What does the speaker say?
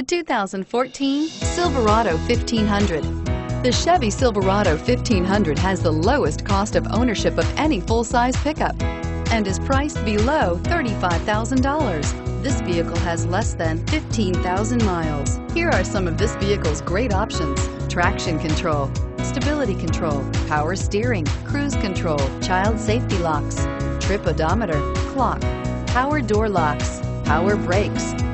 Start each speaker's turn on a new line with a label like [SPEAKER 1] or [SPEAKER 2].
[SPEAKER 1] The 2014 Silverado 1500. The Chevy Silverado 1500 has the lowest cost of ownership of any full-size pickup and is priced below $35,000. This vehicle has less than 15,000 miles. Here are some of this vehicle's great options. Traction control, stability control, power steering, cruise control, child safety locks, trip odometer, clock, power door locks, power brakes,